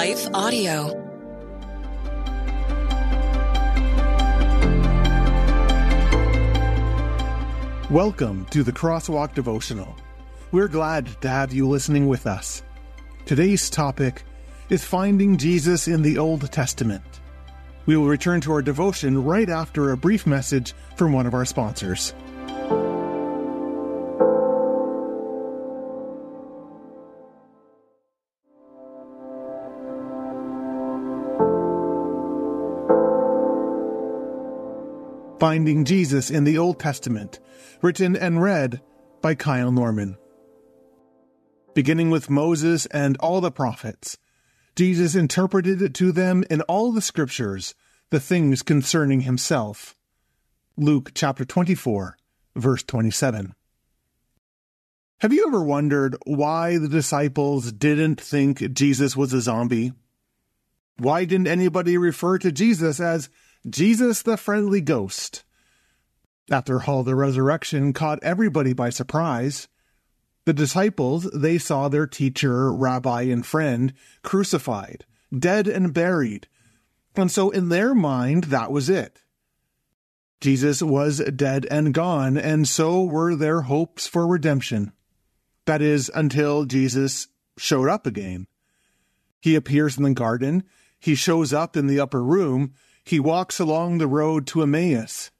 Life Audio. Welcome to the Crosswalk Devotional. We're glad to have you listening with us. Today's topic is finding Jesus in the Old Testament. We will return to our devotion right after a brief message from one of our sponsors. Finding Jesus in the Old Testament, written and read by Kyle Norman. Beginning with Moses and all the prophets, Jesus interpreted to them in all the scriptures the things concerning himself. Luke chapter 24, verse 27. Have you ever wondered why the disciples didn't think Jesus was a zombie? Why didn't anybody refer to Jesus as Jesus the Friendly Ghost. After all, the resurrection caught everybody by surprise. The disciples, they saw their teacher, rabbi, and friend crucified, dead and buried. And so in their mind, that was it. Jesus was dead and gone, and so were their hopes for redemption. That is, until Jesus showed up again. He appears in the garden, he shows up in the upper room, he walks along the road to Emmaus.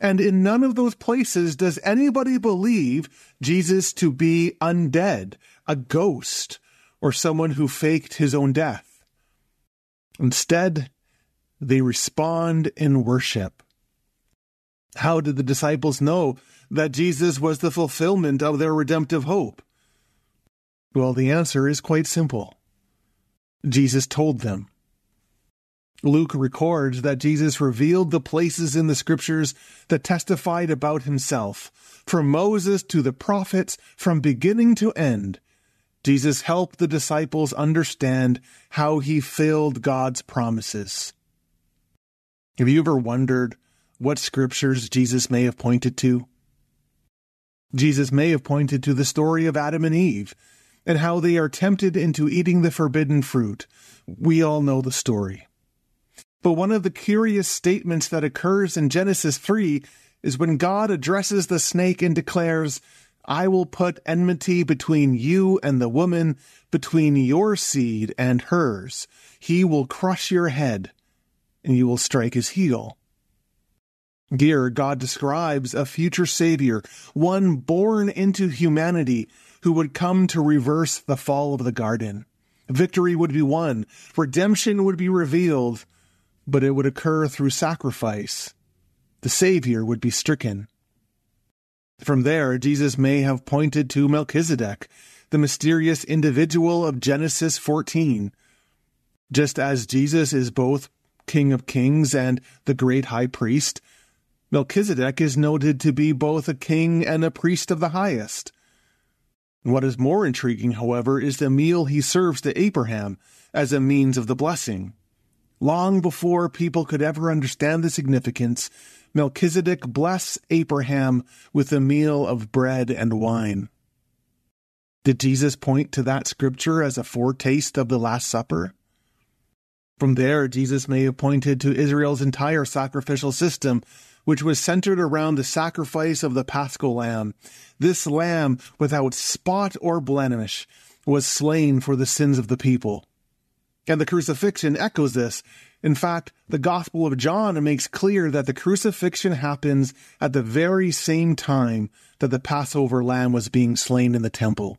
And in none of those places does anybody believe Jesus to be undead, a ghost, or someone who faked his own death. Instead, they respond in worship. How did the disciples know that Jesus was the fulfillment of their redemptive hope? Well, the answer is quite simple. Jesus told them. Luke records that Jesus revealed the places in the scriptures that testified about himself. From Moses to the prophets, from beginning to end, Jesus helped the disciples understand how he filled God's promises. Have you ever wondered what scriptures Jesus may have pointed to? Jesus may have pointed to the story of Adam and Eve and how they are tempted into eating the forbidden fruit. We all know the story. But one of the curious statements that occurs in Genesis 3 is when God addresses the snake and declares, I will put enmity between you and the woman, between your seed and hers. He will crush your head, and you will strike his heel. Here, God describes a future Savior, one born into humanity, who would come to reverse the fall of the garden. Victory would be won, redemption would be revealed, but it would occur through sacrifice. The Savior would be stricken. From there, Jesus may have pointed to Melchizedek, the mysterious individual of Genesis 14. Just as Jesus is both King of Kings and the great high priest, Melchizedek is noted to be both a king and a priest of the highest. What is more intriguing, however, is the meal he serves to Abraham as a means of the blessing. Long before people could ever understand the significance, Melchizedek blessed Abraham with a meal of bread and wine. Did Jesus point to that scripture as a foretaste of the Last Supper? From there, Jesus may have pointed to Israel's entire sacrificial system, which was centered around the sacrifice of the paschal lamb. This lamb, without spot or blemish, was slain for the sins of the people. And the crucifixion echoes this. In fact, the Gospel of John makes clear that the crucifixion happens at the very same time that the Passover lamb was being slain in the temple.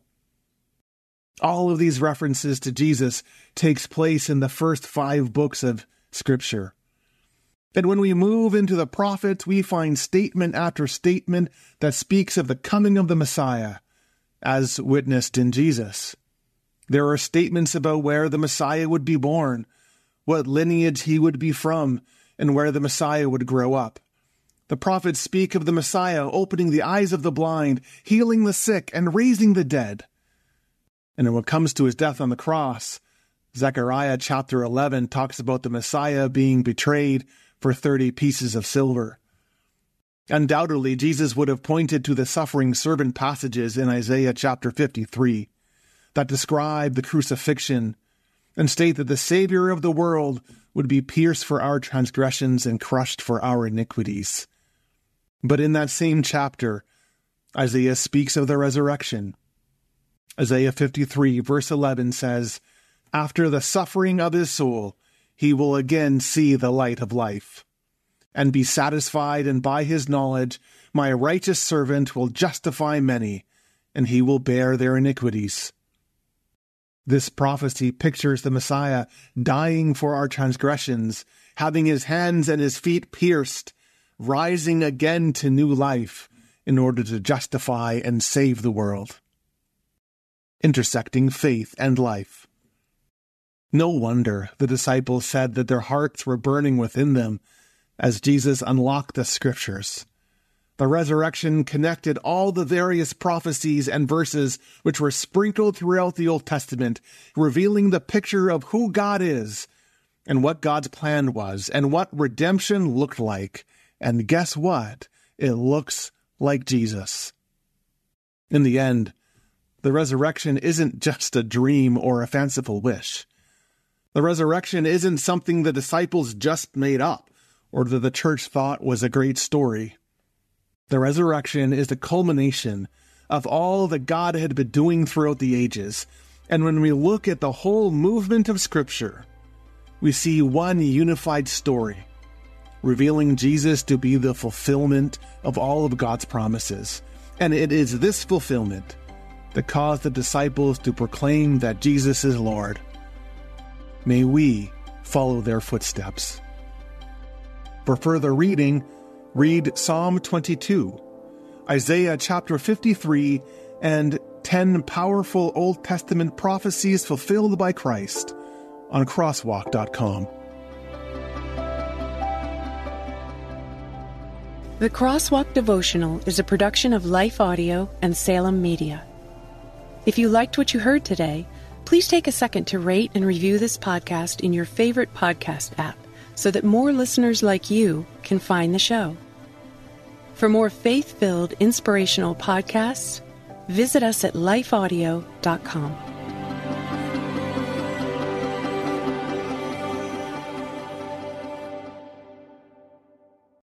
All of these references to Jesus takes place in the first 5 books of scripture. And when we move into the prophets, we find statement after statement that speaks of the coming of the Messiah, as witnessed in Jesus. There are statements about where the Messiah would be born, what lineage he would be from, and where the Messiah would grow up. The prophets speak of the Messiah opening the eyes of the blind, healing the sick, and raising the dead. And when it comes to his death on the cross, Zechariah chapter 11 talks about the Messiah being betrayed for 30 pieces of silver. Undoubtedly, Jesus would have pointed to the suffering servant passages in Isaiah chapter 53 that describe the crucifixion and state that the Savior of the world would be pierced for our transgressions and crushed for our iniquities. But in that same chapter, Isaiah speaks of the resurrection. Isaiah 53, verse 11 says, After the suffering of his soul, he will again see the light of life, and be satisfied, and by his knowledge, my righteous servant will justify many, and he will bear their iniquities. This prophecy pictures the Messiah dying for our transgressions, having his hands and his feet pierced, rising again to new life in order to justify and save the world. Intersecting faith and life. No wonder the disciples said that their hearts were burning within them as Jesus unlocked the scriptures. The resurrection connected all the various prophecies and verses which were sprinkled throughout the Old Testament, revealing the picture of who God is and what God's plan was and what redemption looked like. And guess what? It looks like Jesus. In the end, the resurrection isn't just a dream or a fanciful wish. The resurrection isn't something the disciples just made up or that the church thought was a great story. The resurrection is the culmination of all that God had been doing throughout the ages. And when we look at the whole movement of Scripture, we see one unified story, revealing Jesus to be the fulfillment of all of God's promises. And it is this fulfillment that caused the disciples to proclaim that Jesus is Lord. May we follow their footsteps. For further reading, read Psalm 22, Isaiah chapter 53, and 10 powerful Old Testament prophecies fulfilled by Christ on crosswalk.com. The Crosswalk Devotional is a production of Life Audio and Salem Media. If you liked what you heard today, please take a second to rate and review this podcast in your favorite podcast app so that more listeners like you can find the show. For more faith filled, inspirational podcasts, visit us at lifeaudio.com.